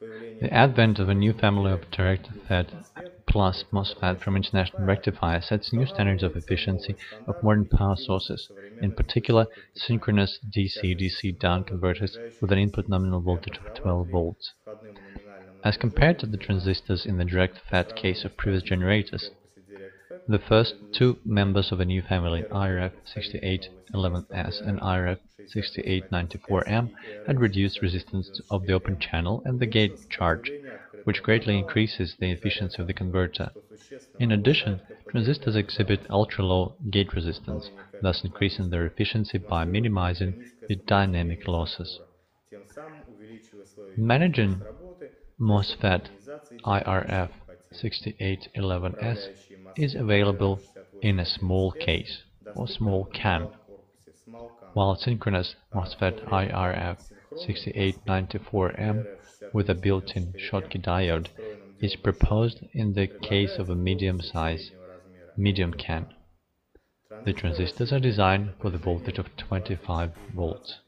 The advent of a new family of direct FET plus MOSFET from international rectifiers sets new standards of efficiency of modern power sources, in particular synchronous DC-DC down converters with an input nominal voltage of 12 volts. As compared to the transistors in the direct FET case of previous generators, the first two members of a new family, IRF6811S and IRF6894M, had reduced resistance of the open channel and the gate charge, which greatly increases the efficiency of the converter. In addition, transistors exhibit ultra-low gate resistance, thus increasing their efficiency by minimizing the dynamic losses. Managing MOSFET IRF6811S is available in a small case or small can, while synchronous MOSFET IRF6894M with a built-in Schottky diode is proposed in the case of a medium-size medium can. The transistors are designed for the voltage of 25 volts.